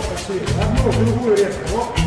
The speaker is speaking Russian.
резко, все. Одну, другую резко. Оп.